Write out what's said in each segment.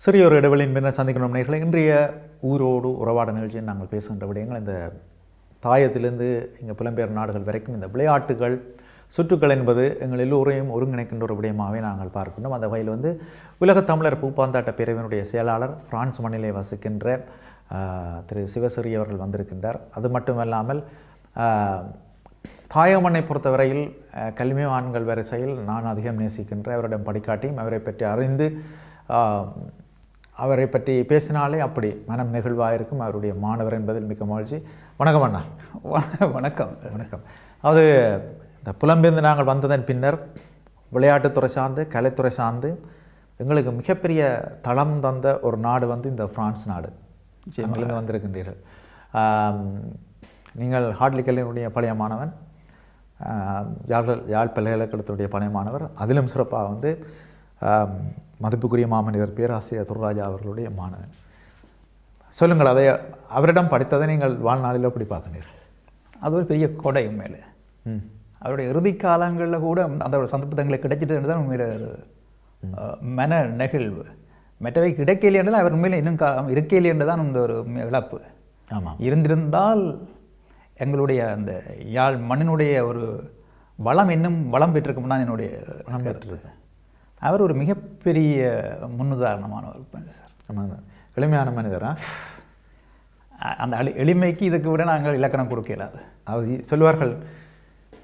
சிறிய ஒரு இடைவெளியின் பின்னர் சந்திக்கணும் நேர்களை இன்றைய ஊரோடு உறவாட நிகழ்ச்சியில் நாங்கள் பேசுகின்ற விடயங்கள் இந்த தாயத்திலிருந்து இங்கே புலம்பெயர் நாடுகள் வரைக்கும் இந்த விளையாட்டுகள் சுற்றுக்கள் என்பது எங்கள் எல்லோரையும் ஒருங்கிணைக்கின்ற ஒரு விடயமாகவே நாங்கள் பார்க்கணும் அந்த வகையில் வந்து உலக தமிழர் பூப்பாந்தாட்ட பிரிவினுடைய செயலாளர் பிரான்ஸ் மண்ணிலே வசிக்கின்ற திரு சிவசிறி அவர்கள் வந்திருக்கின்றார். அது மட்டுமல்லாமல் ஆஹ், தாயமண்ணை பொறுத்தவரையில் கல்விமான்கள் வரிசையில் நான் அதிகம் நேசிக்கின்ற அவரிடம் படிக்காட்டியும் அவரை பற்றி அறிந்து அவரை பற்றி பேசினாலே அப்படி மனம் நெகிழ்வாக இருக்கும் அவருடைய மாணவர் என்பதில் மிக்க மகிழ்ச்சி. வணக்கம் அண்ணா. வண- வணக்கம். வணக்கம். அது இந்த புலம்பெயர்ந்து நாங்கள் வந்ததன் பின்னர் விளையாட்டுத்துறை சார்ந்து கலைத்துறை சார்ந்து எங்களுக்கு மிகப்பெரிய தளம் தந்த ஒரு நாடு வந்து இந்த பிரான்ஸ் நாடு. அங்கிருந்து வந்திருக்கின்றீர்கள். நீங்கள் ஹார்ட்லி கல்லூரியுடைய பழைய மாணவன் யாழ் யாழ் பல்கலைக்கழகத்துடைய பழைய மாணவர். அதிலும் சிறப்பாக வந்து மதிப்புக்குரிய மாமனிதர் பேராசிரியர் துர்ராஜா அவர்களுடைய மாணவன். சொல்லுங்கள் அதை அவரிடம் படித்ததை நீங்கள் வாழ்நாளில் எப்படி பார்க்கிறீர்கள் அது ஒரு பெரிய கொடை உண்மையில். அவருடைய இறுதி காலங்களில் கூட அந்த ஒரு சந்தர்ப்பம் எங்களுக்கு கிடைச்சிட்டு தான் உண்மையில் ஒரு, மன நெகிழ்வு. மற்றவை கிடைக்கலையே என்றால் அவர் உண்மையில் இன்னும் கா இருக்கையிலே என்று தான் இந்த ஒரு இழப்பு. ஆமாம். இருந்திருந்தால் எங்களுடைய அந்த யாழ் மண்ணினுடைய ஒரு வளம் இன்னும் வளம் பெற்றிருக்கும் தான் என்னுடைய. பெற்றிருக்கு அவர் ஒரு மிகப்பெரிய முன்னுதாரணமானவர் சார். ஆமாம் எளிமையான மனிதரா? அந்த எளி- எளிமைக்கு இதுக்கு விட நாங்கள் இலக்கணம் கொடுக்க இயலாது அது சொல்வார்கள்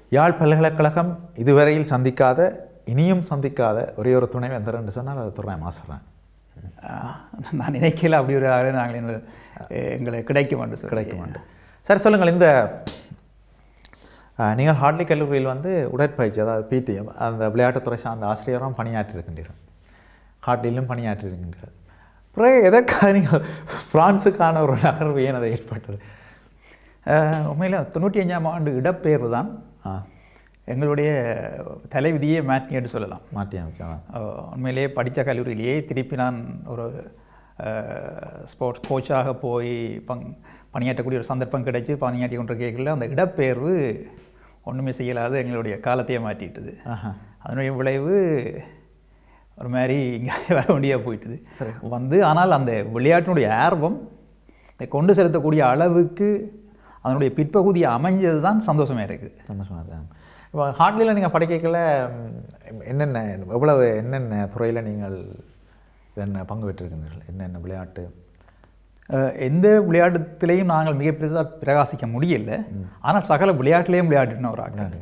யாழ் பல்கலைக்கழகம் இதுவரையில் சந்திக்காத இனியும் சந்திக்காத ஒரே ஒரு துணை வந்தர் என்று சொன்னால் அது துறை மாசறேன் நான் நினைக்கல அப்படி ஒரு ஆளு நாங்கள் எங்களை எங்களை கிடைக்க மாட்டோம் சார் கிடைக்க மாட்டோம் சரி சொல்லுங்கள். இந்த நீங்கள் ஹார்ட்லி கல்லூரியில் வந்து உடற்பயிற்சி அதாவது பிடிஎம் அந்த விளையாட்டுத்துறை சார்ந்த ஆசிரியரும் பணியாற்றியிருக்கின்றீர்கள். ஹார்ட்லியிலும் பணியாற்றியிருக்கின்றீர்கள் பிறகு எதற்காக நீங்கள் பிரான்ஸுக்கான ஒரு நகர்வு ஏன் அதை ஏற்பட்டது? உண்மையில தொண்ணூற்றி அஞ்சாம் ஆண்டு இடப்பெயர்வு தான். எங்களுடைய தலைவிதியே மாற்றி என்று சொல்லலாம். மாற்றி அமைச்சா. உண்மையிலேயே படித்த கல்லூரியிலேயே திருப்பி நான் ஒரு ஸ்போர்ட்ஸ் கோச்சாக போய் பங் பணியாற்றக்கூடிய ஒரு சந்தர்ப்பம் கிடைச்சு பணியாற்றி கொண்டு கேட்கல அந்த இடப்பெயர்வு ஒன்றுமே செய்யலாத எங்களுடைய காலத்தையே மாற்றிட்டுது. அதனுடைய விளைவு ஒரு மாதிரி இங்கே வர வேண்டியா போயிட்டுது. வந்து ஆனால் அந்த விளையாட்டினுடைய ஆர்வம் இதை கொண்டு செலுத்தக்கூடிய அளவுக்கு அதனுடைய பிற்பகுதி அமைஞ்சது தான் சந்தோஷமாக இருக்குது சந்தோஷமாக இருக்கு. இப்போ ஹார்ட்லியில் நீங்கள் படிக்கல என்னென்ன எவ்வளவு என்னென்ன துறையில் நீங்கள் என்ன பங்கு பெற்றிருக்கின்றீர்கள் என்னென்ன விளையாட்டு எந்த விளையாட்டுத்திலையும் நாங்கள் மிக பெரிதாக பிரகாசிக்க முடியல. ஆனால் சகல விளையாட்டுலேயும் விளையாடின ஒரு ஆட்கள்.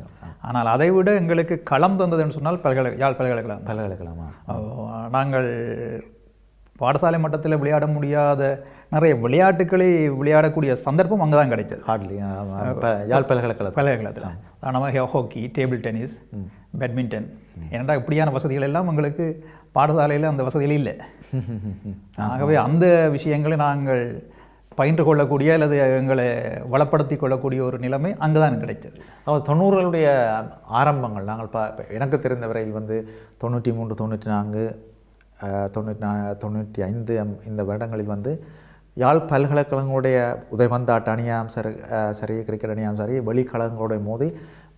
ஆனால் அதை விட எங்களுக்கு களம் தந்ததுன்னு சொன்னால் பல்கலை யாழ் பல்கலைக்கழகம். பல்கலைக்கழகமா நாங்கள் பாடசாலை மட்டத்தில் விளையாட முடியாத நிறைய விளையாட்டுகளை விளையாடக்கூடிய சந்தர்ப்பம் அங்கே தான் கிடைச்சது ஹார்ட்லி யாழ் பல்கலைக்கழகம் பல்கலைக்கழகத்தில். உதாரணமாக ஹாக்கி டேபிள் டென்னிஸ் பேட்மிண்டன். ஏனென்றால் இப்படியான வசதிகள் எல்லாம் எங்களுக்கு பாடசாலையில் அந்த வசதிகள் இல்லை. ஆகவே அந்த விஷயங்களை நாங்கள் பயின்று கொள்ளக்கூடிய அல்லது எங்களை வளப்படுத்தி கொள்ளக்கூடிய ஒரு நிலைமை அங்கே தான் கிடைச்சது அவர் தொண்ணூறுகளுடைய ஆரம்பங்கள் நாங்கள் பா எனக்கு தெரிந்த வரையில் வந்து தொண்ணூற்றி மூன்று தொண்ணூற்றி நான்கு தொண்ணூற்றி நா தொண்ணூற்றி ஐந்து இந்த வருடங்களில் வந்து யாழ் பல்கலைக்கழகங்களுடைய உதைபந்தாட்ட அணியாம் சரி சரி கிரிக்கெட் அணியாம் சரி வெளிக்கழகங்களுடைய மோதி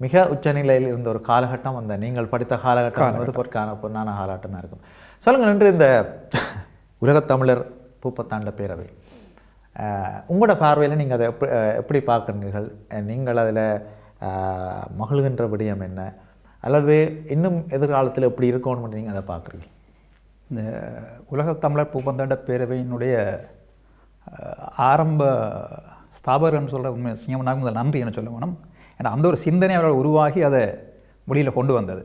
மிக உச்சநிலையில் இருந்த ஒரு காலகட்டம் அந்த நீங்கள் படித்த காலகட்டம் என்பது பொற்கான பொன்னான காலகட்டமாக இருக்கும். சொல்லுங்கள் இன்று இந்த உலகத்தமிழர் பூப்பத்தாண்ட பேரவை உங்களோட பார்வையில் நீங்கள் அதை எப்படி எப்படி பார்க்குறீர்கள்? நீங்கள் அதில் மகிழ்கின்ற விடயம் என்ன? அல்லது இன்னும் எதிர்காலத்தில் எப்படி இருக்கணும்னு நீங்கள் அதை பார்க்குறீங்க இந்த உலகத் தமிழர் பூப்பந்தாண்ட பேரவையினுடைய ஆரம்ப ஸ்தாபகர்னு சொல்கிற உண்மை சிங்கமனாக முதல் நன்றி என சொல்ல வேணும். ஏன்னா அந்த ஒரு சிந்தனை அவர்கள் உருவாகி அதை வெளியில் கொண்டு வந்தது.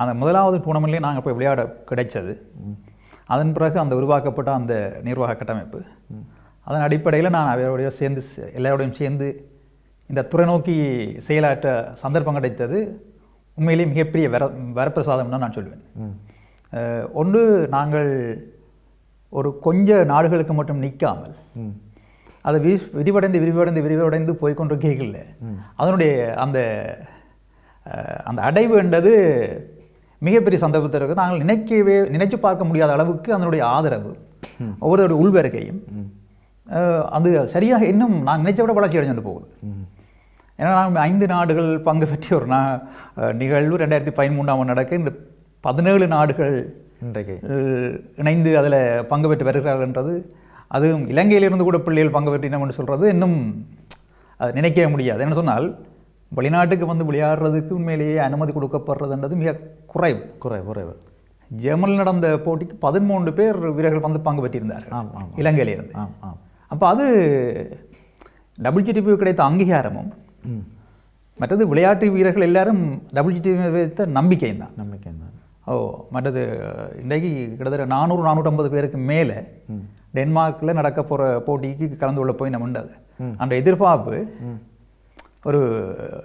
அந்த முதலாவது டூர்னமெண்ட்லேயே நாங்கள் போய் விளையாட கிடைச்சது. அதன் பிறகு அந்த உருவாக்கப்பட்ட அந்த நிர்வாக கட்டமைப்பு. அதன் அடிப்படையில் நான் அவருடைய சேர்ந்து எல்லாரோடையும் சேர்ந்து இந்த துறை நோக்கி செயலாற்ற சந்தர்ப்பம் கிடைத்தது. உண்மையிலேயே மிகப்பெரிய வர வரப்பிரசாதம் தான் நான் சொல்லுவேன் ஒன்று நாங்கள் ஒரு கொஞ்ச நாடுகளுக்கு மட்டும் நிற்காமல் அது வி விரிவடைந்து விரிவடைந்து விரிவடைந்து போய்கொண்டு கேட்கல அதனுடைய அந்த அந்த அடைவு என்றது மிகப்பெரிய சந்தர்ப்பத்திற்கு நாங்கள் நினைக்கவே நினைச்சு பார்க்க முடியாத அளவுக்கு அதனுடைய ஆதரவு. ஒவ்வொரு உள்வருகையும். அது சரியாக இன்னும் நான் நினைச்ச விட வளர்ச்சி அடைஞ்சுட்டு போகுது. ஏன்னா நாங்கள் ஐந்து நாடுகள் பங்கு பெற்ற ஒரு நா நிகழ்வு ரெண்டாயிரத்தி பதிமூணாம் நடக்க இந்த பதினேழு நாடுகள் இன்றைக்கு. இணைந்து அதில் பங்கு பெற்று வருகிறார்கள்ன்றது அதுவும் இலங்கையிலிருந்து கூட பிள்ளைகள் பங்கு பெற்றினோம்னு சொல்கிறது இன்னும் அது நினைக்கவே முடியாது. என்ன சொன்னால் வெளிநாட்டுக்கு வந்து விளையாடுறதுக்கு உண்மையிலேயே அனுமதி கொடுக்கப்படுறதுன்றது மிக குறைவு. குறைவு குறைவு. ஜெர்மனில் நடந்த போட்டிக்கு பதிமூன்று பேர் வீரர்கள் வந்து பங்கு பெற்றிருந்தார்கள். இலங்கையிலிருந்து. அப்போ அது WGTP கிடைத்த அங்கீகாரமும் மற்றது விளையாட்டு வீரர்கள் எல்லாரும் WGTP வைத்த நம்பிக்கையும் தான். நம்பிக்கை தான். ஓ மற்றது இன்றைக்கு கிட்டத்தட்ட நானூறு நானூற்றம்பது பேருக்கு மேலே டென்மார்க்கில் நடக்க போகிற போட்டிக்கு கலந்து கொள்ள போய் நம்ம உண்டு அது அந்த எதிர்பார்ப்பு ஒரு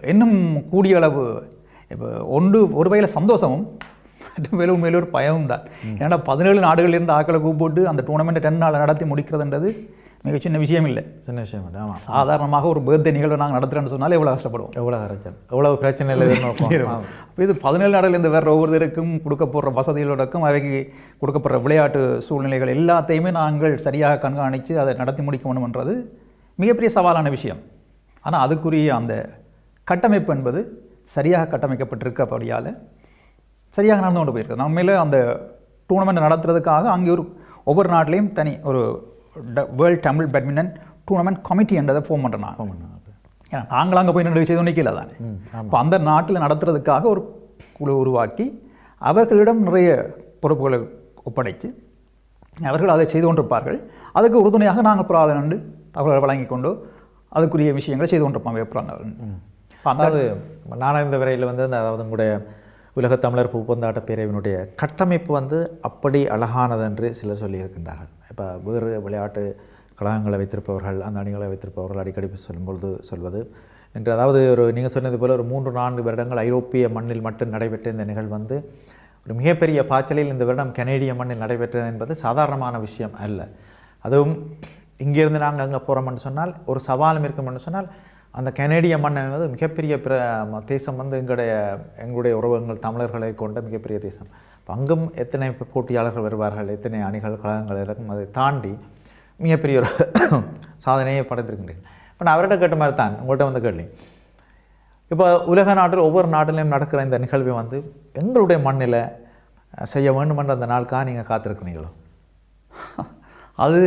இன்னும் கூடிய அளவு இப்போ ஒன்று ஒரு வகையில் சந்தோஷமும் வகையில் உண்மையிலே ஒரு பயமும் தான். ஏன்னா பதினேழு நாடுகளிலிருந்து ஆக்களை கூப்பிட்டு அந்த டூர்னமெண்ட்டை டென் நாள் நடத்தி முடிக்கிறதுன்றது மிக சின்ன விஷயம் இல்லை சின்ன விஷயம் இல்லை ஆமாம் சாதாரணமாக ஒரு பர்த்டே நிகழ்வு நாங்கள் நடத்துகிறேன்னு சொன்னாலே எவ்வளோ கஷ்டப்படுவோம் எவ்வளோ கரைச்சல் எவ்வளோ எதிர்நோக்கம் ஆம். அப்ப இது பதினேழு நாடுலேருந்து வேறு ஒவ்வொருத்தருக்கும் கொடுக்கப்படுற வசதிகளோடக்கும் அவைக்கு கொடுக்கப்படுற விளையாட்டு சூழ்நிலைகள் எல்லாத்தையுமே நாங்கள் சரியாக கண்காணித்து அதை நடத்தி முடிக்க வேணும்ன்றது மிகப்பெரிய சவாலான விஷயம். ஆனால் அதுக்குரிய அந்த கட்டமைப்பு என்பது சரியாக கட்டமைக்கப்பட்டிருக்கப்படியால் சரியாக நடந்து கொண்டு போயிருக்கு. நான் உண்மையில் அந்த டூர்னமெண்ட் நடத்துறதுக்காக அங்கே ஒரு ஒவ்வொரு நாட்டிலையும் தனி ஒரு world Tamil badminton tournament committee என்றதை ஃபார்ம் பண்ணுறேன் நான். ஏன்னா நாங்கள் அங்கே போய் நின்று செய்து நிற்கல தானே ம் அப்போ அந்த நாட்டில் நடத்துறதுக்காக ஒரு குழு உருவாக்கி அவர்களிடம் நிறைய பொறுப்புகளை ஒப்படைத்து அவர்கள் அதை செய்து கொண்டிருப்பார்கள். அதுக்கு உறுதுணையாக நாங்கள் அதை நண்டு அவர்களை வழங்கி கொண்டு அதுக்குரிய விஷயங்களை செய்து கொண்டிருப்போம் வெப்ரான் அந்த அதாவது நானந்த விரையில் வந்து அந்த அதாவது உங்களுடைய உலக தமிழர் பூப்பந்தாட்ட பேரவையினுடைய கட்டமைப்பு வந்து அப்படி அழகானது என்று சிலர் சொல்லியிருக்கின்றார்கள். இப்போ வேறு விளையாட்டு கழகங்களை வைத்திருப்பவர்கள் அந்த அணிகளை வைத்திருப்பவர்கள் அடிக்கடி சொல்லும்பொழுது சொல்வது. என்று அதாவது ஒரு நீங்கள் சொன்னது போல் ஒரு மூன்று நான்கு வருடங்கள் ஐரோப்பிய மண்ணில் மட்டும் நடைபெற்ற இந்த நிகழ்வு வந்து ஒரு மிகப்பெரிய பாய்ச்சலில் இந்த வருடம் கனேடிய மண்ணில் நடைபெற்றது என்பது சாதாரணமான விஷயம் அல்ல. அதுவும் இங்கேருந்து நாங்கள் அங்கே போகிறோம்னு சொன்னால் ஒரு சவாலும் இருக்கும்னு சொன்னால் அந்த கனேடிய மண் என்பது மிகப்பெரிய பிற ம- தேசம் வந்து எங்களுடைய எங்களுடைய உறவுகள் தமிழர்களை கொண்ட மிகப்பெரிய தேசம். அங்கும் எத்தனை போட்டியாளர்கள் வருவார்கள் எத்தனை அணிகள் கழகங்கள் இருக்கும் அதை தாண்டி மிகப்பெரிய ஒரு சாதனையை படைத்திருக்கின்றேன் இப்போ நான் அவர்கிட்ட கேட்ட மாதிரி தான் உங்கள்கிட்ட வந்து கேள்வி. இப்போ உலக நாட்டில் ஒவ்வொரு நாட்டிலையும் நடக்கிற இந்த நிகழ்வை வந்து எங்களுடைய மண்ணில் செய்ய வேண்டுமென்ற அந்த நாளுக்காக நீங்கள் காத்திருக்கிறீங்களோ அது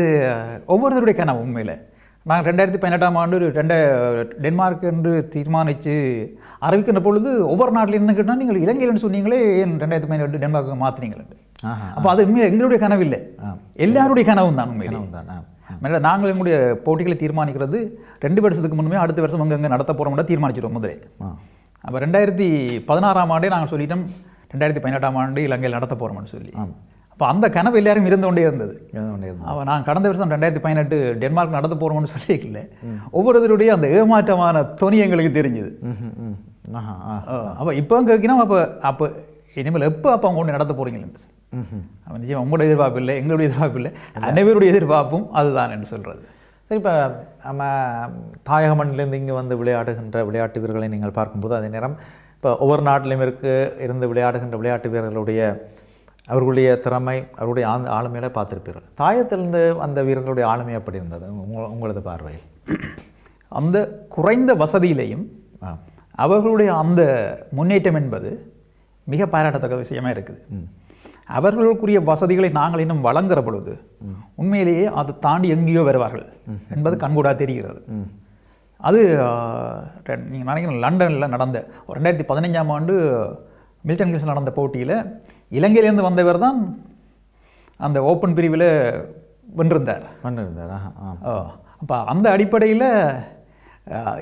ஒவ்வொருத்தருடைய கனவு உண்மையில். நாங்கள் ரெண்டாயிரத்தி பதினெட்டாம் ஆண்டு ரெண்ட டென்மார்க் என்று தீர்மானித்து அறிவிக்கின்ற பொழுது ஒவ்வொரு நாட்டிலிருந்து கேட்டால் நீங்கள் இலங்கையில்னு சொன்னீங்களே ஏன் ரெண்டாயிரத்தி பதினெட்டு டென்மார்க்கு மாற்றினீங்களே அப்போ அது உண்மையில எங்களுடைய கனவு இல்லை. எல்லாருடைய கனவும் தான் உண்மையிலே. தான் மேலே நாங்கள் எங்களுடைய போட்டிகளை தீர்மானிக்கிறது ரெண்டு வருஷத்துக்கு முன்னுமே அடுத்த வருஷம் அங்கே அங்கே நடத்த போகிறோம்னா தீர்மானிச்சிடுவோம் முதலே. அப்போ ரெண்டாயிரத்தி பதினாறாம் ஆண்டே நாங்கள் சொல்லிட்டோம் ரெண்டாயிரத்தி பதினெட்டாம் ஆண்டு இலங்கையில் நடத்த போகிறோம்னு சொல்லி. அப்போ அந்த கனவு எல்லாரும் இருந்து கொண்டே இருந்தது. அவன் நான் கடந்த வருஷம் ரெண்டாயிரத்தி பதினெட்டு டென்மார்க் நடத்த போகிறோம்னு சொல்லிக்கல ஒவ்வொருத்தருடைய அந்த ஏமாற்றமான துணி எங்களுக்கு தெரிஞ்சுது. அப்போ இப்போ கேட்கணும் அப்போ அப்போ இனிமேல் எப்போ அப்போ அவங்க ஒன்று நடத்த போகிறீங்களேன்னு ம் அவன் நிச்சயம் உங்களுடைய எதிர்பார்ப்பு இல்லை எங்களுடைய எதிர்பார்ப்பு இல்லை. அனைவருடைய எதிர்பார்ப்பும் அதுதான் என்று சொல்கிறது சரி இப்போ நம்ம தாயக மண்ணிலேருந்து இங்கே வந்து விளையாடுகின்ற விளையாட்டு வீரர்களை நீங்கள் பார்க்கும்போது அதே நேரம் இப்போ ஒவ்வொரு நாட்டிலும் இருக்கு இருந்து விளையாடுகின்ற விளையாட்டு வீரர்களுடைய அவர்களுடைய திறமை அவருடைய ஆழ்ந்த ஆளுமையில பார்த்திருப்பீர்கள். தாயத்திலிருந்து அந்த வீரர்களுடைய ஆளுமை எப்படி இருந்தது? உங்க- உங்களது பார்வையில். அந்த குறைந்த வசதியிலையும் அவர்களுடைய அந்த முன்னேற்றம் என்பது மிக பாராட்டத்தக்க விஷயமா இருக்குது. அவர்களுக்குரிய வசதிகளை நாங்கள் இன்னும் வழங்குற பொழுது உண்மையிலேயே அதை தாண்டி எங்கேயோ வருவார்கள் என்பது கண்கூடா தெரிகிறது. அது நீங்கள் நினைக்கிறேன் லண்டனில் நடந்த ஒரு ரெண்டாயிரத்தி பதினஞ்சாம் ஆண்டு மில்டன் கில்ஸ் நடந்த போட்டியில் இலங்கையிலேருந்து வந்தவர் தான் அந்த ஓப்பன் பிரிவில் வென்றிருந்தார். ஆஹா ஆ. அப்போ அந்த அடிப்படையில்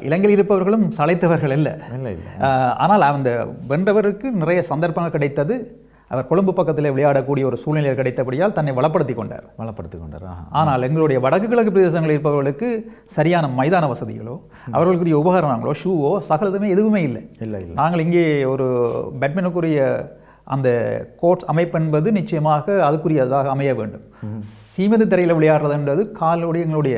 இலங்கையில் இருப்பவர்களும் சளைத்தவர்கள் இல்லை. இல்லை ஆனால் அந்த வென்றவருக்கு நிறைய சந்தர்ப்பங்கள் கிடைத்தது. அவர் கொழும்பு பக்கத்தில் விளையாடக்கூடிய ஒரு சூழ்நிலை கிடைத்தபடியால் தன்னை வளப்படுத்தி கொண்டார். வளப்படுத்தி கொண்டார். ஆனால் எங்களுடைய வடக்கு கிழக்கு பிரதேசங்களில் இருப்பவர்களுக்கு சரியான மைதான வசதிகளோ அவர்களுக்குரிய உபகரணங்களோ ஷூவோ சகலதுமே எதுவுமே இல்லை. இல்லை இல்லை. நாங்கள் இங்கே ஒரு பேட்மிண்டனுக்குரிய அந்த கோர்ட் அமைப்பு என்பது நிச்சயமாக அதுக்குரியதாக அமைய வேண்டும். சீமதி தரையில் விளையாடுறதுன்றது காலுடைய எங்களுடைய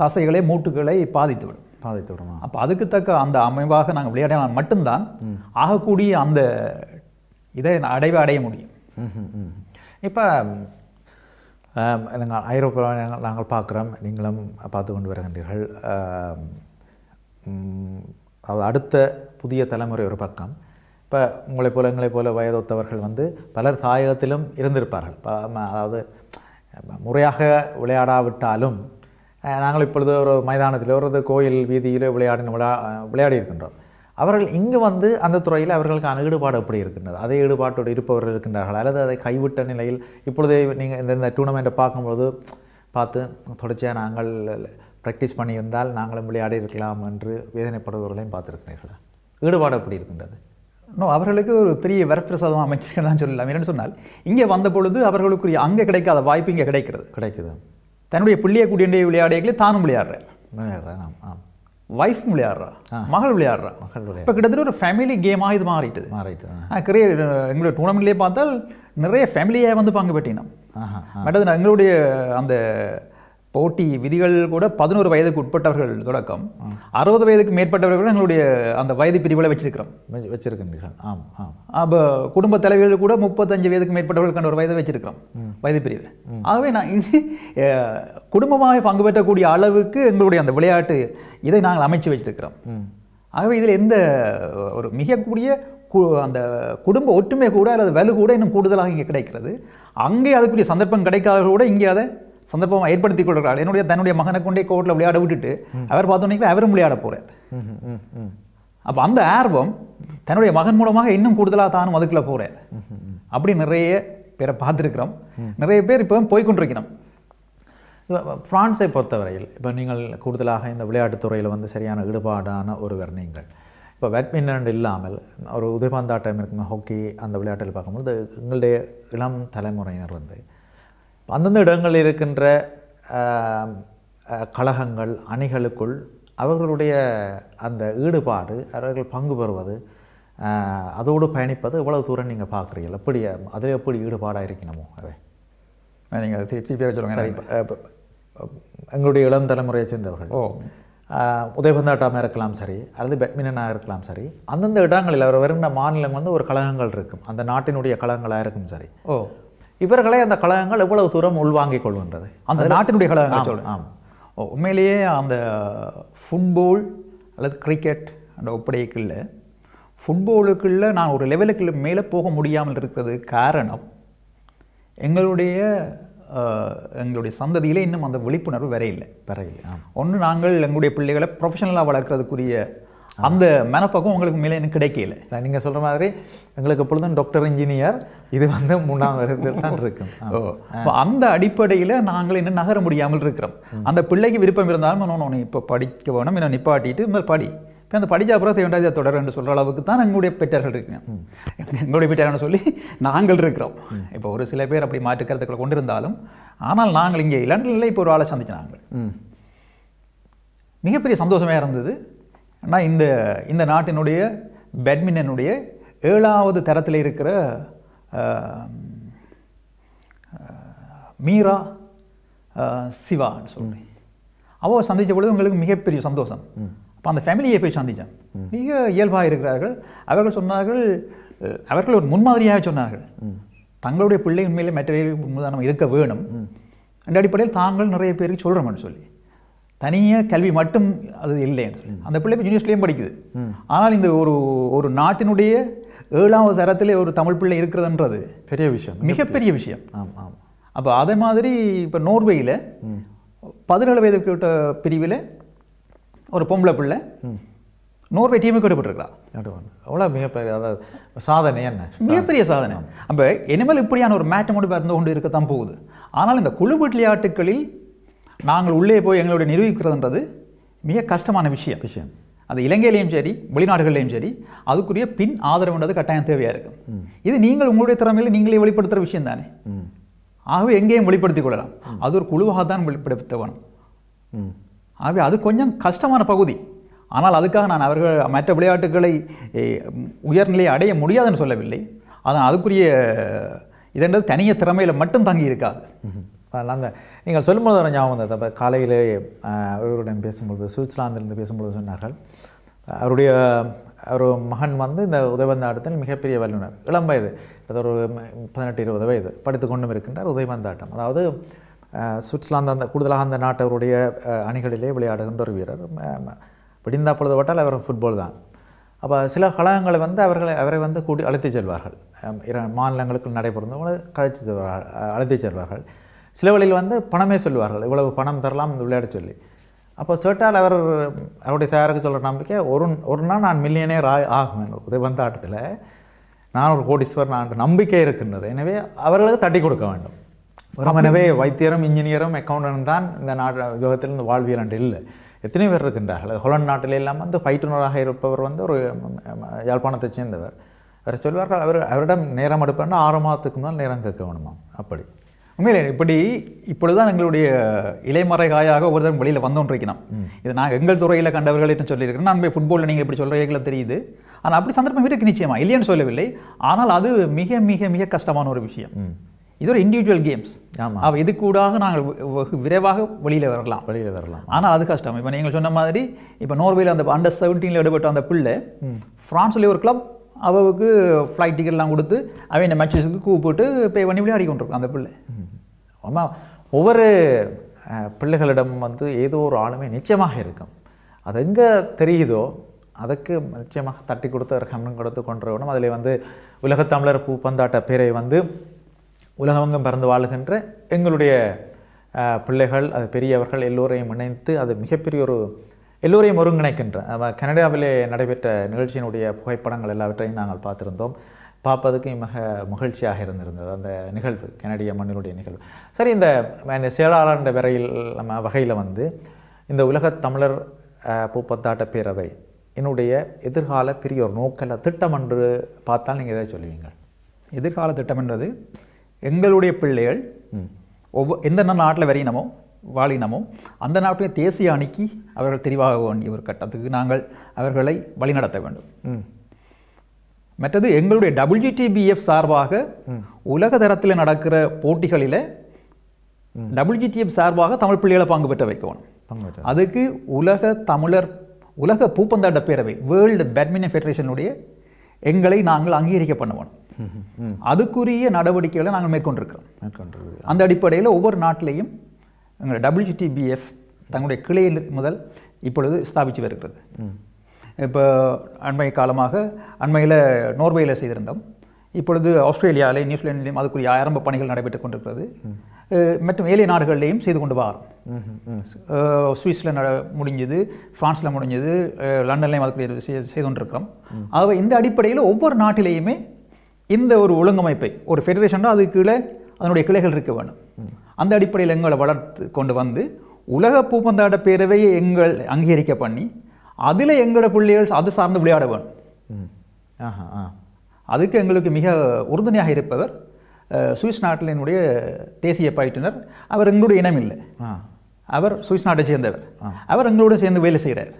தசைகளை மூட்டுகளை பாதித்துவிடும் பாதித்து விடுமா? அப்போ அதுக்கு தக்க அந்த அமைவாக நாங்கள் விளையாடினால் மட்டும்தான் ஆகக்கூடிய அந்த இதை அடைவை அடைய முடியும். இப்போ நாங்கள் ஐரோப்பாவை நாங்கள் பார்க்குறோம். நீங்களும் பார்த்து கொண்டு வருகின்றீர்கள். அதாவது அடுத்த புதிய தலைமுறை ஒரு பக்கம். இப்போ உங்களைப் போல எங்களைப் போல வயதொத்தவர்கள் வந்து பலர் தாயகத்திலும் இருந்திருப்பார்கள். அதாவது முறையாக விளையாடாவிட்டாலும் நாங்கள் இப்பொழுது ஒரு மைதானத்தில் ஒரு கோயில் வீதியிலோ விளையாடின விளையா விளையாடி இருக்கின்றோம். அவர்கள் இங்கு வந்து அந்த துறையில் அவர்களுக்கான ஈடுபாடு எப்படி இருக்கின்றது? அதே ஈடுபாட்டோடு இருப்பவர்கள் இருக்கின்றார்கள் அல்லது அதை கைவிட்ட நிலையில் இப்பொழுதே நீங்கள் இந்த இந்த டூர்னமெண்ட்டை பார்க்கும்பொழுது பார்த்து தொடர்ச்சியாக நாங்கள் ப்ராக்டிஸ் பண்ணியிருந்தால் நாங்களும் விளையாடி இருக்கலாம் என்று வேதனைப்படுபவர்களையும் பார்த்துருக்கிறீர்களா? ஈடுபாடு எப்படி இருக்கின்றது? நோ அவர்களுக்கு ஒரு பெரிய வரப்பிரசாதம் அமைச்சிருக்கதான் சொல்லலாம். என்னன்னு சொன்னால் இங்கே வந்த பொழுது அவர்களுக்குரிய அங்கே கிடைக்காத வாய்ப்பு இங்கே கிடைக்கிறது. கிடைக்குது. தன்னுடைய பிள்ளையை கூட்டிய விளையாடிகளே தானும் விளையாடுறேன். விளையாடுறேன் ஆம் வைஃப் விளையாடுறா மகள் விளையாடுறா. விளையாடு இப்போ கிட்டத்தட்ட ஒரு ஃபேமிலி கேமாக இது மாறிட்டுது. மாறிட்டு. ஆ, நிறைய எங்களுடைய டூர்னாமெண்ட்லேயே பார்த்தால் நிறைய ஃபேமிலியாக வந்து பங்கு ஆஹா மற்றது எங்களுடைய அந்த போட்டி விதிகள் கூட பதினோரு வயதுக்கு உட்பட்டவர்கள் தொடக்கம். அறுபது வயதுக்கு மேற்பட்டவர்கள் எங்களுடைய அந்த வயது பிரிவுகளை வச்சிருக்கிறோம். வச்சு- வச்சிருக்கின்றீர்கள். ஆம் ஆம். அப்போ குடும்ப தலைவர்கள் கூட முப்பத்தஞ்சு வயதுக்கு மேற்பட்டவர்களுக்கான ஒரு வயதை வச்சிருக்கிறோம். வயது பிரிவு. ஆகவே நான் குடும்பமாக பங்கு பெற்றக்கூடிய அளவுக்கு எங்களுடைய அந்த விளையாட்டு இதை நாங்கள் அமைச்சு வச்சிருக்கிறோம். ஆகவே இதில் எந்த ஒரு மிகக்கூடிய அந்த குடும்ப ஒற்றுமை கூட அல்லது வலு கூட இன்னும் கூடுதலாக இங்கே கிடைக்கிறது. அங்கே அதுக்குரிய சந்தர்ப்பம் கிடைக்காத கூட இங்கே அதை சந்தர்ப்பமாக ஏற்படுத்தி கொள்கிறார் என்னுடைய தன்னுடைய மகனை கொண்டே கோர்ட்டில் விளையாட விட்டுட்டு அவர் பார்த்தோன்னே அவரும் விளையாட போகிறார் அப்போ அந்த ஆர்வம் தன்னுடைய மகன் மூலமாக இன்னும் கூடுதலாக தானும் அதுக்குள்ள போகிறார் அப்படி நிறைய பேரை பார்த்துருக்கிறோம். நிறைய பேர் இப்போ போய்க்கொண்டிருக்கிறோம் இப்ப பிரான்ஸை பொறுத்தவரையில் இப்போ நீங்கள் கூடுதலாக இந்த விளையாட்டுத் துறையில் வந்து சரியான ஈடுபாடான ஒருவர் நீங்கள். இப்போ பேட்மிண்டன் இல்லாமல் ஒரு உதைபந்தாட்டம் இருக்கும் ஹாக்கி அந்த விளையாட்டில் பார்க்கும்போது எங்களுடைய இளம் தலைமுறையினர் வந்து அந்தந்த இடங்களில் இருக்கின்ற கழகங்கள் அணிகளுக்குள் அவர்களுடைய அந்த ஈடுபாடு அவர்கள் பங்கு பெறுவது அதோடு பயணிப்பது எவ்வளவு தூரம் நீங்கள் பார்க்குறீர்கள்? எப்படி அதில் எப்படி ஈடுபாடாக இருக்கணுமோ அவை? நீங்கள் திருப்பி இப்ப, எங்களுடைய இளம் தலைமுறையை சேர்ந்தவர்கள். ஓ. ஆஹ், உதைபந்தாட்டமாக இருக்கலாம் சரி அல்லது பேட்மிண்டனாக இருக்கலாம் சரி அந்தந்த இடங்களில் அவர் வருகின்ற மாநிலம் வந்து ஒரு கழகங்கள் இருக்கும். அந்த நாட்டினுடைய கழகங்களாக இருக்கும் சரி. ஓ. இவர்களை அந்த கழகங்கள் எவ்வளவு தூரம் உள்வாங்கிக் கொள்கின்றது? அந்த நாட்டினுடைய கழகங்கள் ஆம் உண்மையிலேயே அந்த ஃபுட்பால் அல்லது கிரிக்கெட் அந்த ஒப்படைக்குள்ள ஃபுட்பாலுக்குள்ள நான் ஒரு லெவலுக்குள்ள மேலே போக முடியாமல் இருக்கிறது காரணம் எங்களுடைய எங்களுடைய சந்ததியிலே இன்னும் அந்த விழிப்புணர்வு வர இல்லை. வரையில் ஆம். ஒன்று நாங்கள் எங்களுடைய பிள்ளைகளை ப்ரொஃபஷனலாக வளர்க்கறதுக்குரிய அந்த மனப்பக்கம் உங்களுக்கு மேலே இன்னும் கிடைக்கல. நீங்கள் சொல்கிற மாதிரி எங்களுக்கு எப்பொழுதும் டாக்டர் இன்ஜினியர் இது வந்து மூணாம் வருடத்தில் தான் இருக்கும். ஓ அப்போ அந்த அடிப்படையில் நாங்கள் இன்னும் நகர முடியாமல் இருக்கிறோம். அந்த பிள்ளைக்கு விருப்பம் இருந்தாலும் நான் இப்போ படிக்க வேணும் இன்னும் நிப்பாட்டிட்டு இந்த படி. இப்போ அந்த படிச்ச அப்புறம் தேவையானதை தொடர் என்று சொல்கிற அளவுக்கு தான் எங்களுடைய பெற்றோர்கள் இருக்கீங்க. எங்களுடைய பெற்றோர்னு சொல்லி நாங்கள் இருக்கிறோம். இப்போ ஒரு சில பேர் அப்படி மாற்று கருத்துக்களை கொண்டிருந்தாலும் ஆனால் நாங்கள் இங்கே லண்டனில் இப்போ ஒரு ஆளை சந்திச்சு நாங்கள். ம். மிகப்பெரிய சந்தோஷமாக இருந்தது. ஆனால் இந்த இந்த நாட்டினுடைய பேட்மிண்டனுடைய ஏழாவது தரத்தில் இருக்கிற மீரா சிவான்னு சொல்றேன் அவ சந்தித்த பொழுது உங்களுக்கு மிகப்பெரிய சந்தோஷம். அப்போ அந்த ஃபேமிலியை போய் சந்தித்தேன் மிக இயல்பாக இருக்கிறார்கள். அவர்கள் சொன்னார்கள் அவர்கள் ஒரு முன்மாதிரியாக சொன்னார்கள். தங்களுடைய பிள்ளை உண்மையிலே மற்ற முன்னுதாரணம் இருக்க வேணும். அந்த அடிப்படையில் தாங்கள் நிறைய பேருக்கு சொல்கிறோம்னு சொல்லி. தனியாக கல்வி மட்டும் அது இல்லைன்னு சொல்லி. அந்த பிள்ளை இப்போ யூனிவர்சிட்டிலையும் படிக்குது. ஆனால் இந்த ஒரு ஒரு நாட்டினுடைய ஏழாவது தரத்திலே ஒரு தமிழ் பிள்ளை இருக்கிறதுன்றது பெரிய விஷயம் மிகப்பெரிய. விஷயம். ஆம் ஆம். அப்போ அதே மாதிரி இப்போ நோர்வேயில் பதினேழு வயது கிட்ட பிரிவில் ஒரு பொம்பளை பிள்ளை நோர்வே டீமுக்கு விடப்பட்டிருக்கிறா நடுவன். அவ்வளோ மிகப்பெரிய அதாவது சாதனை என்ன? மிகப்பெரிய சாதனை. அப்போ இனிமேல் இப்படியான ஒரு மேட்டம் கொண்டு பிறந்து கொண்டு இருக்கத்தான் போகுது. ஆனால் இந்த குழு விளையாட்டுகளில் நாங்கள் உள்ளே போய் எங்களுடைய நிரூபிக்கிறதுன்றது மிக கஷ்டமான விஷயம். விஷயம். அது இலங்கையிலையும் சரி வெளிநாடுகள்லையும் சரி அதுக்குரிய பின் ஆதரவுன்றது கட்டாயம் தேவையாக இருக்கும். இது நீங்கள் உங்களுடைய திறமையில நீங்களே வெளிப்படுத்துகிற விஷயம் தானே. ம். ஆகவே எங்கேயும் வெளிப்படுத்திக் கொள்ளலாம். அது ஒரு குழுவாக தான் வெளிப்படுத்த வேணும். ம். ஆகவே அது கொஞ்சம் கஷ்டமான பகுதி. ஆனால் அதுக்காக நான் அவர்கள் மற்ற விளையாட்டுகளை உயர்நிலையை அடைய முடியாதுன்னு சொல்லவில்லை. அதான் அதுக்குரிய இதென்றது தனிய திறமையில் மட்டும் தங்கி இருக்காது. அதெல்லாம் அந்த நீங்கள் சொல்லும்போது ஒரு ஞாபகம் வந்தது. அப்போ காலையிலே ஆஹ், பேசும்பொழுது சுவிட்சர்லாந்திலிருந்து பேசும்பொழுது சொன்னார்கள். அவருடைய ஒரு மகன் வந்து இந்த உதயபந்தாட்டத்தில் மிகப்பெரிய வல்லுநர். இளம் வயது. அது ஒரு பதினெட்டு இருபது வயது. படித்து கொண்டும் இருக்கின்றார் உதயபந்தாட்டம் அதாவது சுவிட்சர்லாந்து அந்த கூடுதலாக அந்த நாட்டவருடைய அணிகளிலே விளையாடுகின்ற ஒரு வீரர். விடிந்தா பொழுது பட்டால் அவர் ஃபுட்பால் தான். அப்போ சில கழகங்களை வந்து அவர்களை அவரை வந்து கூட்டி அழைத்து செல்வார்கள். மாநிலங்களுக்கு இர- மாநிலங்களுக்குள் கதைச்சு செல்வார்கள் அழைத்து செல்வார்கள். சில வழியில் வந்து பணமே சொல்லுவார்கள். இவ்வளவு பணம் தரலாம் இந்த விளையாட சொல்லி. அப்போ சேட்டால் அவர் அவருடைய தயாருக்கு சொல்கிற நம்பிக்கை ஒரு ஒரு நாள் நான் மில்லியனேர் ஆ ஆகும் உதயபந்தாட்டத்தில் நான் ஒரு கோடீஸ்வரர் நான் நம்பிக்கை இருக்கின்றது. எனவே அவர்களுக்கு தட்டி கொடுக்க வேண்டும். வெறுமனவே வைத்தியரும் இன்ஜினியரும் அக்கௌண்டன்ட் தான் இந்த நாட்டு இந்த வாழ்வியல் அன்று இல்லை. எத்தனை பேர் இருக்கின்றார்கள். ஹொலண்ட் நாட்டில் எல்லாம் வந்து பயிற்றுனராக இருப்பவர் வந்து ஒரு யாழ்ப்பாணத்தைச் சேர்ந்தவர். அவர் சொல்வார்கள் அவர் அவரிடம் நேரம் எடுப்பேன்னா ஆறு மாதத்துக்கு முதல் நேரம் கேட்க வேணுமாம். அப்படி. உண்மையிலே இப்படி இப்பொழுதுதான் எங்களுடைய இலைமறை காயாக ஒருத்தரும் வெளியில் வந்தோன்றிருக்கணும் இது நான் எங்கள் துறையில் கண்டவர்கள்ட்டு சொல்லியிருக்கிறேன். நான் போய் ஃபுட்பாலில் நீங்கள் இப்படி சொல்கிறீங்களா தெரியுது. ஆனால் அப்படி சந்தர்ப்பம் இருக்கு நிச்சயமா. இல்லைன்னு சொல்லவில்லை. ஆனால் அது மிக மிக மிக கஷ்டமான ஒரு விஷயம். இது ஒரு இண்டிவிஜுவல் கேம்ஸ் ஆமா. அவ இது கூடாக நாங்கள் விரைவாக வெளியில் வரலாம். வெளியில் வரலாம். ஆனால் அது கஷ்டம். இப்போ நீங்கள் சொன்ன மாதிரி இப்போ நோர்வேல அந்த அண்டர் செவன்டீனில் எடுபட்ட அந்த பிள்ளை ஃப்ரான்ஸ்லேயே ஒரு கிளப் அவளுக்கு ஃப்ளைட் டிக்கெட்லாம் கொடுத்து அவன் இந்த மேட்சஸுக்கு கூப்பிட்டு பே பண்ணி விளையாடி கொண்டிருக்கான் அந்த பிள்ளை. ஆமாம் ஒவ்வொரு பிள்ளைகளிடம் வந்து ஏதோ ஒரு ஆளுமை நிச்சயமாக இருக்கும். அது எங்கே தெரியுதோ அதுக்கு நிச்சயமாக தட்டி கொடுத்து ஒரு கொடுத்து கொண்டு வரணும் அதில் வந்து உலகத்தமிழர் பூப்பந்தாட்ட பேரை வந்து உலகமெங்கும் பிறந்து வாழுகின்ற எங்களுடைய பிள்ளைகள் அது பெரியவர்கள் எல்லோரையும் இணைத்து அது மிகப்பெரிய ஒரு எல்லோரையும் ஒருங்கிணைக்கின்ற கனடாவிலே நடைபெற்ற நிகழ்ச்சியினுடைய புகைப்படங்கள் எல்லாவற்றையும் நாங்கள் பார்த்திருந்தோம். பார்ப்பதற்கு மிக மகிழ்ச்சியாக இருந்திருந்தது. அந்த நிகழ்வு கனடிய மண்ணினுடைய நிகழ்வு. சரி இந்த இந்த செயலாளர் வரையில் நம்ம வகையில் வந்து இந்த உலகத் தமிழர் அஹ், பூப்பந்தாட்ட பேரவை என்னுடைய எதிர்கால பெரிய ஒரு நோக்கல திட்டம் என்று பார்த்தால் நீங்கள் எதை சொல்லுவீங்க? எதிர்கால திட்டம் என்பது எங்களுடைய பிள்ளைகள் ஒவ்வொரு எந்த நாட்டில் வரையினமோ வாழினமோ அந்த நாட்டுடைய தேசிய அணிக்கு அவர்கள் தெரிவாக வேண்டிய ஒரு கட்டத்துக்கு நாங்கள் அவர்களை வழிநடத்த வேண்டும். ம். மற்றது எங்களுடைய WGTBF சார்பாக உலக தரத்தில் நடக்கிற போட்டிகளில் WGTF சார்பாக தமிழ் பிள்ளைகளை பங்கு பெற்ற வைக்கணும். அதுக்கு உலக தமிழர் உலக பூப்பந்தாட்ட பேரவை வேர்ல்டு பேட்மிண்டன் ஃபெடரேஷனுடைய எங்களை நாங்கள் அங்கீகரிக்க பண்ணுவோம். அதுக்குரிய நடவடிக்கைகளை நாங்கள் மேற்கொண்டிருக்கிறோம். மேற்கொண்டு அந்த அடிப்படையில் ஒவ்வொரு நாட்டிலையும் எங்கள் WGTBF தங்களுடைய கிளையில் முதல் இப்பொழுது ஸ்தாபித்து வருகிறது. இப்போ அண்மை காலமாக அண்மையில் நோர்வேயில் செய்திருந்தோம். இப்பொழுது ஆஸ்திரேலியாவிலே நியூசிலாண்டிலையும் அதுக்குரிய ஆரம்ப பணிகள் நடைபெற்றுக் கொண்டிருக்கிறது. மற்றும் ஏழை நாடுகளிலேயும் செய்து கொண்டு வரோம் சுவிஸில் நட முடிஞ்சது ஃப்ரான்ஸில் முடிஞ்சது லண்டன்லையும் அதுக்குரிய செய்- செய்து கொண்டிருக்கிறோம். ஆகவே இந்த அடிப்படையில் ஒவ்வொரு நாட்டிலேயுமே இந்த ஒரு ஒழுங்கமைப்பை ஒரு ஃபெடரேஷன் அது கீழே அதனுடைய கிளைகள் இருக்க வேண்டும். அந்த அடிப்படையில் எங்களை வளர்த்து கொண்டு வந்து உலக பூப்பந்தாட்ட பேரவையை எங்கள் அங்கீகரிக்க பண்ணி அதில் எங்களோட பிள்ளைகள் அது சார்ந்து விளையாட வேணும் ஆஹா ஆ. அதுக்கு எங்களுக்கு மிக உறுதுணையாக இருப்பவர் சுவிஸ் நாட்டினுடைய தேசிய பயிற்றுனர். அவர் எங்களுடைய இனம் இல்லை. ஆ. அவர் சுவிஸ் நாட்டை சேர்ந்தவர். அவர் எங்களோட சேர்ந்து வேலை செய்கிறார்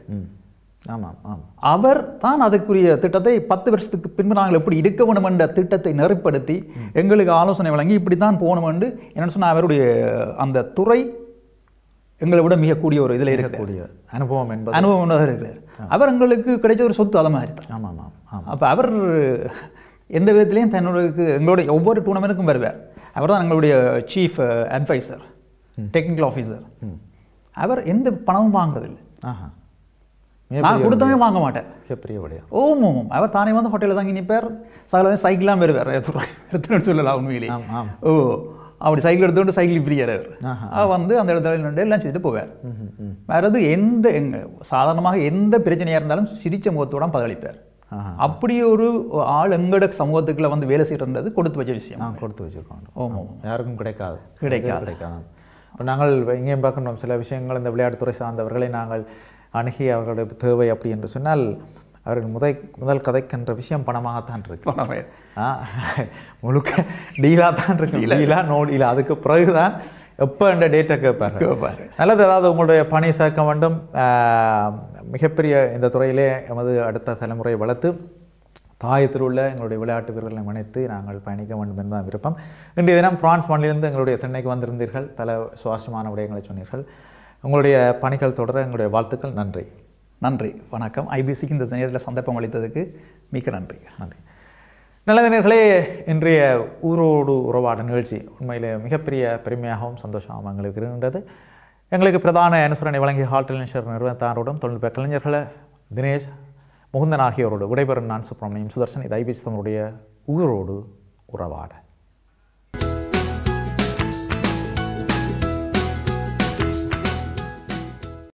ஆமாம் ஆமாம். அவர் தான் அதுக்குரிய திட்டத்தை பத்து வருஷத்துக்கு பின்பு நாங்கள் எப்படி இருக்க வேண்டும் என்ற திட்டத்தை நெறிப்படுத்தி எங்களுக்கு ஆலோசனை வழங்கி இப்படி தான் போகணும் என்று என்னென்னு சொன்னால் அவருடைய அந்த துறை எங்களை விட மிக கூடிய ஒரு இதில் இருக்கிறார். கூடிய அனுபவம் என்பது அனுபவம் உள்ளவர் இருக்கிறார். அவர் எங்களுக்கு கிடைச்ச ஒரு சொத்து அதை மாதிரி தான். ஆமாம் ஆமாம் அப்போ அவர் எந்த விதத்திலையும் தன்னுடைய எங்களுடைய ஒவ்வொரு டூர்னமெண்ட்டுக்கும் வருவார். அவர் தான் எங்களுடைய சீஃப் அட்வைசர் டெக்னிக்கல் ஆஃபீஸர் அவர் எந்த பணமும் வாங்குறதில்லை. ஆஹா. நான் கொடுத்தவே வாங்க மாட்டேன் மிகப்பெரிய விடயம். ஓம் ஓம் அவர் தானே வந்து ஹோட்டலில் தங்கி நிற்பார் சகல சைக்கிளாக வருவார். சொல்லலாம் உண்மையிலே. ஓ. அப்படி சைக்கிள் எடுத்துட்டு சைக்கிள் ஃப்ரீயர் அவர் வந்து அந்த இடத்துல நின்று எல்லாம் செய்துட்டு போவார். வேறது எந்த சாதாரணமாக எந்த பிரச்சனையாக இருந்தாலும் சிரிச்ச முகத்தோட பதிலளிப்பார். அப்படி ஒரு ஆள் எங்கட சமூகத்துக்குள்ள வந்து வேலை செய்யறது கொடுத்து வச்ச விஷயம். நான் கொடுத்து வச்சிருக்கோம். ஓம் யாருக்கும் கிடைக்காது. கிடைக்காது. கிடைக்காது. இப்போ நாங்கள் இங்கேயும் பார்க்கணும். சில விஷயங்கள் இந்த விளையாட்டுத்துறை சார்ந்தவர்களை நாங்கள் அணுகி அவர்களுடைய தேவை அப்படி என்று சொன்னால் அவர்கள் முதல் முதல் கதைக்கின்ற விஷயம் பணமாகத்தான் இருக்கு. பணமே. முழுக்க டீலாக தான் இருக்கு. டீலா. நோ டீலா. அதுக்கு பிறகுதான் எப்போ என்ற டேட்டை கேட்பாரு கேட்பாரு. நல்லது அதாவது உங்களுடைய பணி சேர்க்க வேண்டும். மிகப்பெரிய இந்த துறையிலே எமது அடுத்த தலைமுறையை வளர்த்து தாயத்தில் உள்ள எங்களுடைய விளையாட்டு வீரர்களை இணைத்து நாங்கள் பயணிக்க வேண்டும் என்பதுதான் விருப்பம். இன்றைய தினம் பிரான்ஸ் மண்ணிலிருந்து எங்களுடைய திண்ணைக்கு வந்திருந்தீர்கள். பல சுவாரஸ்யமான விடயங்களை சொன்னீர்கள். உங்களுடைய பணிகள் தொடர எங்களுடைய வாழ்த்துக்கள். நன்றி. நன்றி. வணக்கம். ஐபிசிக்கு இந்த நேரத்தில் சந்தர்ப்பம் அளித்ததுக்கு மிக்க நன்றி. நன்றி. நல்லது நேர்களே இன்றைய ஊரோடு உறவாட நிகழ்ச்சி உண்மையில் மிகப்பெரிய பெருமையாகவும் சந்தோஷமாகவும் எங்களுக்கு இருக்கின்றது. எங்களுக்கு பிரதான அனுசரணை வழங்கிய ஹால்டல் நிறுவனத்தாரோடும் தொழில்நுட்ப கலைஞர்களை தினேஷ் முகுந்தன் ஆகியோரோடு விடைபெறும் நான் சுப்பிரமணியம் சுதர்சன். இது ஐபிசி தமிழுடைய ஊரோடு உறவாட.